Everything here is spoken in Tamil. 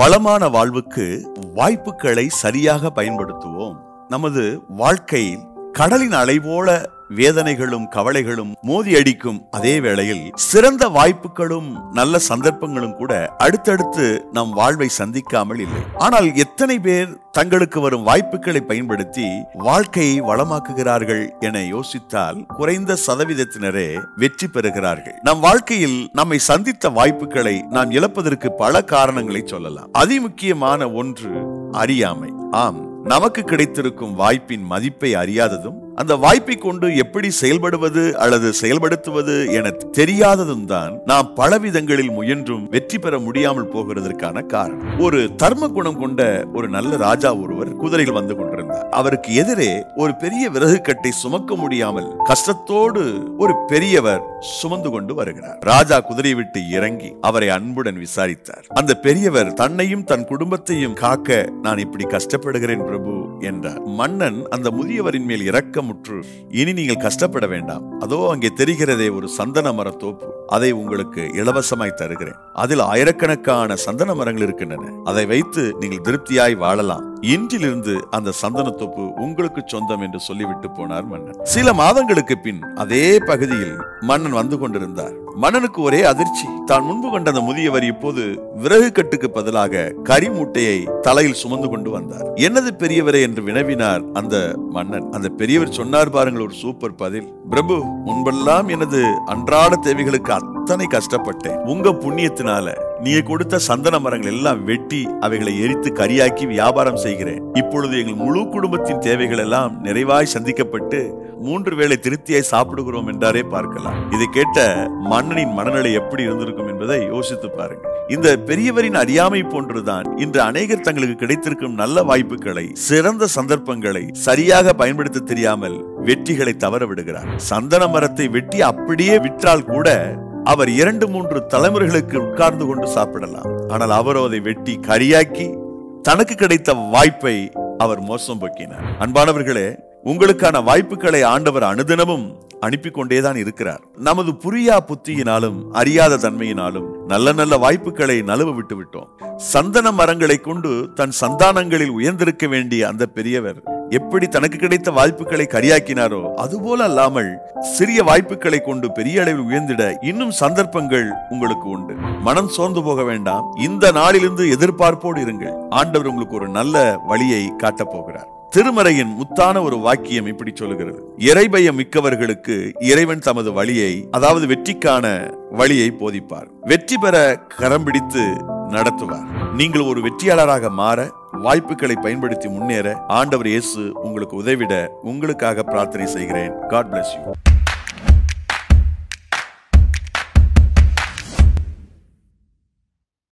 வளமான வாழ்வுக்கு வாய்ப்புகளை சரியாக பயன்படுத்துவோம். நமது வாழ்க்கையில் கடலின் அலை போல வேதனைகளும் கவலைகளும் மோதி அடிக்கும் அதே வேளையில் சிறந்த வாய்ப்புகளும் நல்ல சந்தர்ப்பங்களும் கூட அடுத்தடுத்து நம் வாழ்வை சந்திக்காமல் இல்லை. ஆனால் எத்தனை பேர் தங்களுக்கு வரும் வாய்ப்புகளை பயன்படுத்தி வாழ்க்கையை வளமாக்குகிறார்கள் என யோசித்தால் குறைந்த சதவீதத்தினரே வெற்றி பெறுகிறார்கள். நம் வாழ்க்கையில் நம்மை சந்தித்த வாய்ப்புகளை நாம் இழப்பதற்கு பல காரணங்களை சொல்லலாம். அதிமுக்கியமான ஒன்று அறியாமை. ஆம் நமக்கு கிடைத்திருக்கும் வாய்ப்பின் மதிப்பை அறியாததும் அந்த வாய்ப்பை கொண்டு எப்படி செயல்படுவது அல்லது செயல்படுத்துவது என தெரியாததும் தான் நாம் பல விதங்களில் முயன்றும் வெற்றி பெற முடியாமல் போகிறதற்கான காரணம். ஒரு தர்ம குணம் கொண்ட ஒரு நல்ல ராஜா ஒருவர் குதிரையில் வந்து கொண்டிருந்தார். அவருக்கு எதிரே ஒரு பெரிய விறகு கட்டை சுமக்க முடியாமல் கஷ்டத்தோடு ஒரு பெரியவர் சுமந்து கொண்டு வருகிறார். ராஜா குதிரை விட்டு இறங்கி அவரை அன்புடன் விசாரித்தார். அந்த பெரியவர் தன்னையும் தன் குடும்பத்தையும் காக்க நான் இப்படி கஷ்டப்படுகிறேன் பிரபு. என்றார். மன்னன் அந்த முதியவரின் மேல் இரக்கமுற்று இனி நீங்கள் கஷ்டப்பட வேண்டாம். அதோ அங்கே தெரிகிறதே ஒரு சந்தன மரத்தோப்பு அதை உங்களுக்கு இலவசமாய் தருகிறேன். அதில் ஆயிரக்கணக்கான சந்தன மரங்கள் இருக்கின்றன. அதை வைத்து நீங்கள் திருப்தியாய் வாழலாம். இன்றிலிருந்து அந்த சந்தனத்தோப்பு உங்களுக்கு சொந்தம் என்று சொல்லிவிட்டு போனார் மன்னன். சில மாதங்களுக்கு பின் அதே பகுதியில் மன்னன் வந்து கொண்டிருந்தார். மன்னனுக்கு ஒரே அதிர்ச்சி. தான் முன்பு கண்ட அந்த முதியவர் இப்போது விறகு கட்டுக்கு பதிலாக கறி மூட்டையை தலையில் சுமந்து கொண்டு வந்தார். என்னது பெரியவரே? என்று வினவினார் அந்த மன்னன். அந்த பெரியவர் சொன்னார் பாருங்கள் ஒரு சூப்பர் பதில். பிரபு முன்பெல்லாம் எனது அன்றாட தேவைகளுக்கு அத்தனை கஷ்டப்பட்டேன். உங்க புண்ணியத்தினால நீங்க கொடுத்த சந்தன மரங்கள் எல்லாம் வெட்டி அவைகளை எரித்து கரியாக்கி வியாபாரம் செய்கிறேன். இப்பொழுது எங்கள் முழு குடும்பத்தின் தேவைகள் எல்லாம் நிறைவாய் சந்திக்கப்பட்டு மூன்று வேளை திருப்தியாய் சாப்பிடுகிறோம் என்றாரே பார்க்கலாம். இதை கேட்ட மன்னனின் மனநிலை எப்படி இருந்திருக்கும் என்பதை யோசித்து பாருங்க இந்த பெரியவரின் அறியாமை போன்றுதான் இன்று அநேகர் தங்களுக்கு கிடைத்திருக்கும் நல்ல வாய்ப்புகளை சிறந்த சந்தர்ப்பங்களை சரியாக பயன்படுத்த தெரியாமல் வெற்றிகளை தவற விடுகிறார். சந்தன மரத்தை வெட்டி அப்படியே விற்றால் கூட அவர் இரண்டு மூன்று தலைமுறைகளுக்கு உட்கார்ந்து கொண்டு சாப்பிடலாம். ஆனால் அவரோ அதை வெட்டி கரியாக்கி தனக்கு கிடைத்த வாய்ப்பை அவர் மோசம் போக்கினார். அன்பானவர்களே உங்களுக்கான வாய்ப்புகளை ஆண்டவர் அனுதினமும் அனுப்பி கொண்டேதான் இருக்கிறார். நமது புரியா புத்தியினாலும் அறியாத தன்மையினாலும் நல்ல நல்ல வாய்ப்புகளை நழுவ விட்டு விட்டோம் சந்தன மரங்களை கொண்டு தன் சந்தானங்களில் உயர்ந்திருக்க வேண்டிய அந்த பெரியவர் எப்படி தனக்கு கிடைத்த வாய்ப்புகளை கரியாக்கினாரோ அதுபோல அல்லாமல் சிறிய வாய்ப்புகளை கொண்டு பெரிய அளவில் உயர்ந்திட இன்னும் சந்தர்ப்பங்கள் உங்களுக்கு உண்டு. மனம் சோர்ந்து போக வேண்டாம். இந்த நாளிலிருந்து எதிர்பார்ப்போடு இருங்கள். ஆண்டவர் உங்களுக்கு ஒரு நல்ல வழியை காட்டப் போகிறார். திருமறையின் முத்தான ஒரு வாக்கியம் இப்படி சொல்லுகிறது. இறைபயம் மிக்கவர்களுக்கு இறைவன் தமது வழியை அதாவது வெற்றிக்கான வழியை போதிப்பார். வெற்றி பெற கரம் பிடித்து நடத்துவார். நீங்கள் ஒரு வெற்றியாளராக மாற வாய்ப்புகளை பயன்படுத்தி முன்னேற ஆண்டவர் இயேசு உங்களுக்கு உதவிட உங்களுக்காக பிரார்த்தனை செய்கிறேன். God bless you